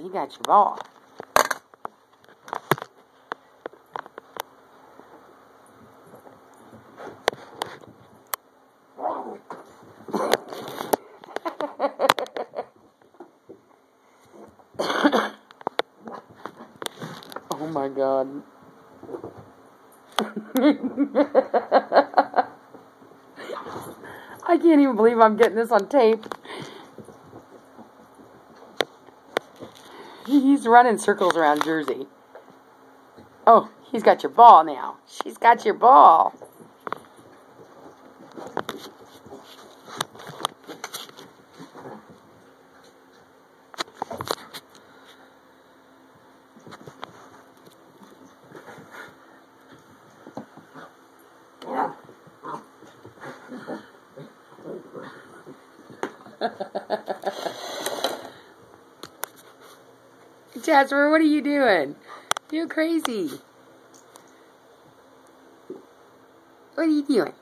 he got your ball. oh my god. I can't even believe I'm getting this on tape. He's running circles around Jersey. Oh, he's got your ball now. She's got your ball. Jasper, what are you doing? You're crazy. What are you doing?